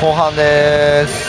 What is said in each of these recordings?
後半です。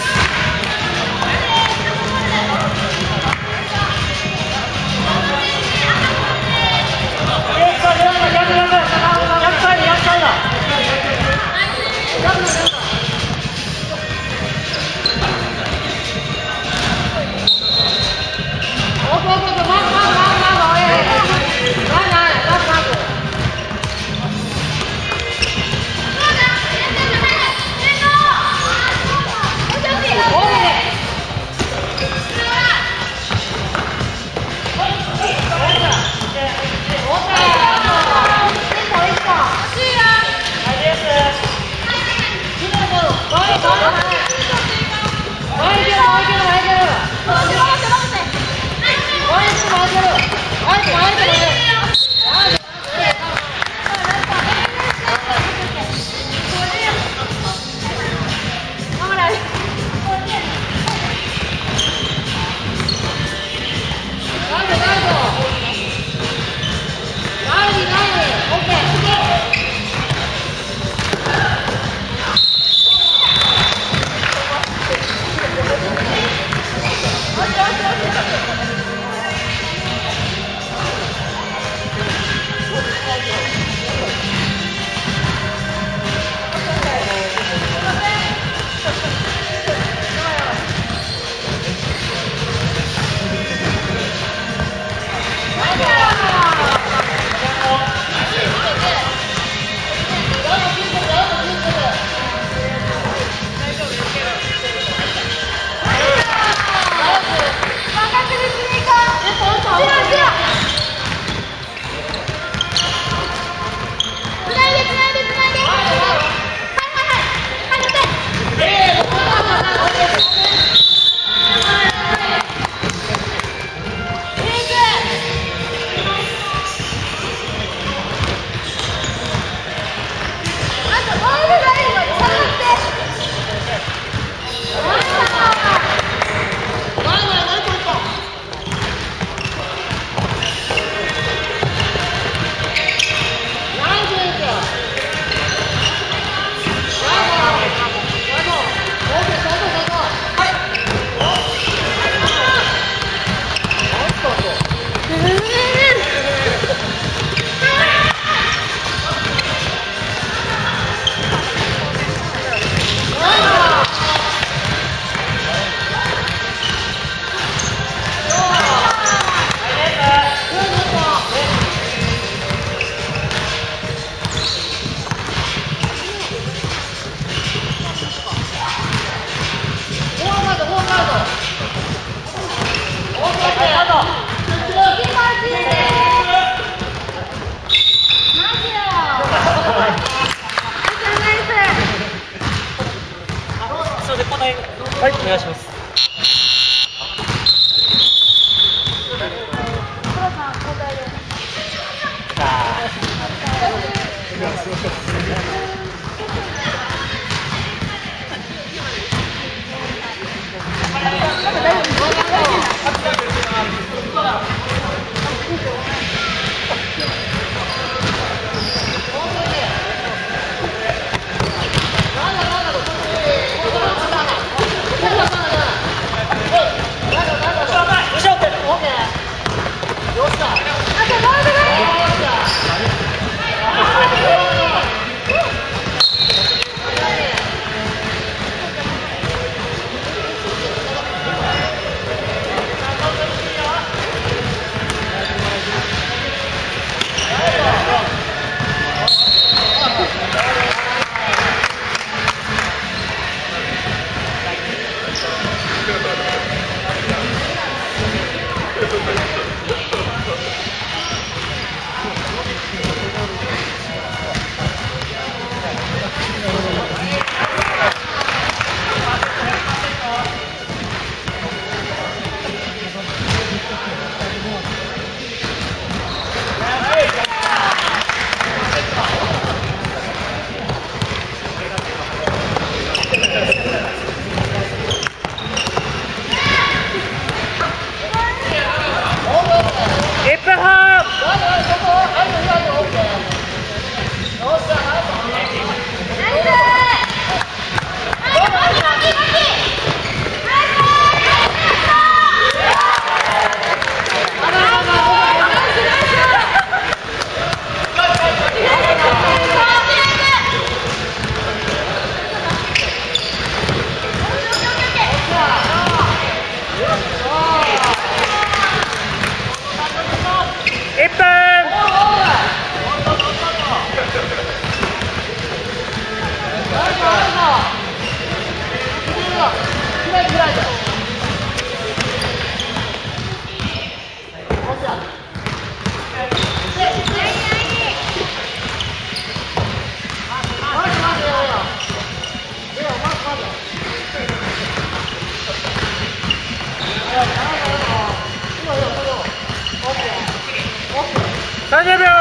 はいお願いします。大丈夫 Hadi be!